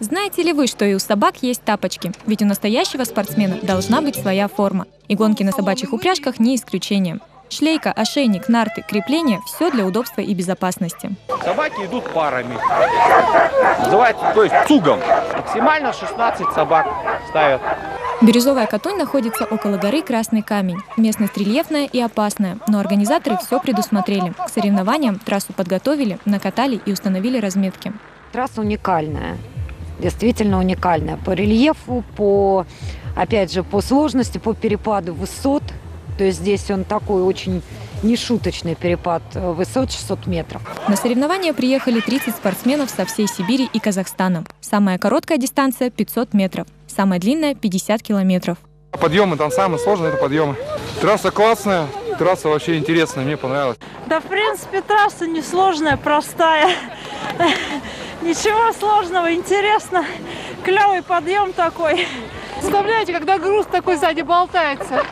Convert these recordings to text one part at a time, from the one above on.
Знаете ли вы, что и у собак есть тапочки? Ведь у настоящего спортсмена должна быть своя форма. И гонки на собачьих упряжках не исключение. Шлейка, ошейник, нарты, крепление – все для удобства и безопасности. Собаки идут парами. Называется, то есть цугом. Максимально 16 собак ставят. Бирюзовая Катунь находится около горы Красный Камень. Местность рельефная и опасная, но организаторы все предусмотрели. К соревнованиям трассу подготовили, накатали и установили разметки. Трасса уникальная, действительно уникальная по рельефу, по, опять же, по сложности, по перепаду высот. То есть здесь он такой очень нешуточный перепад э, высот 600 метров. На соревнования приехали 30 спортсменов со всей Сибири и Казахстана. Самая короткая дистанция – 500 метров, самая длинная – 50 километров. Подъемы там самые сложные, это подъемы. Трасса классная, трасса вообще интересная, мне понравилась. Да, в принципе, трасса несложная, простая. Ничего сложного, интересно. Клевый подъем такой. Представляете, когда груз такой сзади болтается,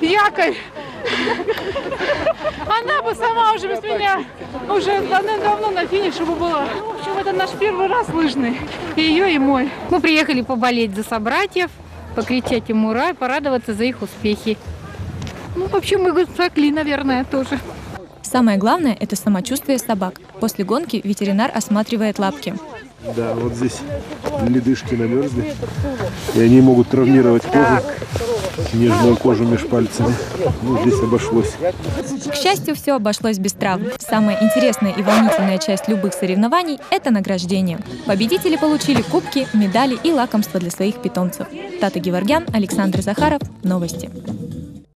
якорь. Она бы сама уже без меня уже давно на финише бы была. В общем, это наш первый раз лыжный, и ее, и мой. Мы приехали поболеть за собратьев, покричать им ура, порадоваться за их успехи. Ну, вообще мы спекли, наверное, тоже. Самое главное – это самочувствие собак. После гонки ветеринар осматривает лапки. Да, вот здесь ледышки намерзли, и они могут травмировать кожу, нежную кожу между пальцами. Ну, здесь обошлось. К счастью, все обошлось без травм. Самая интересная и волнительная часть любых соревнований – это награждение. Победители получили кубки, медали и лакомства для своих питомцев. Тата Геворгян, Александр Захаров. Новости.